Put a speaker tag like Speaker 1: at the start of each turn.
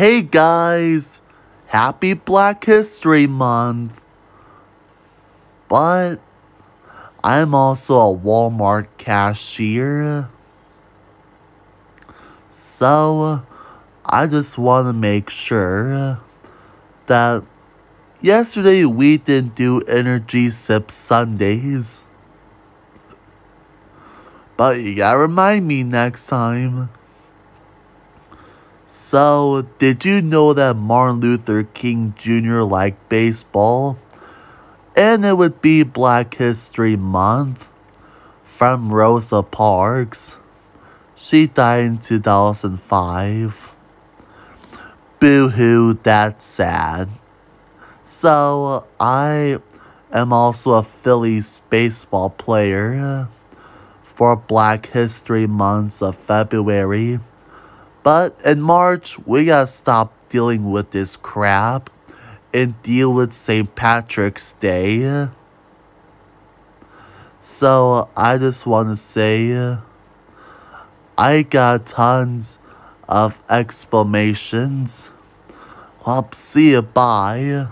Speaker 1: Hey guys, happy Black History Month. But I'm also a Walmart cashier. So I just want to make sure that yesterday we didn't do Energy Sip Sundays. But you gotta remind me next time. So, did you know that Martin Luther King Jr. liked baseball? And it would be Black History Month from Rosa Parks. She died in 2005. Boo hoo, that's sad. So, I am also a Phillies baseball player for Black History Month of February. But in March, we gotta stop dealing with this crap and deal with St. Patrick's Day. So I just want to say I got tons of exclamations. Well, see you, bye.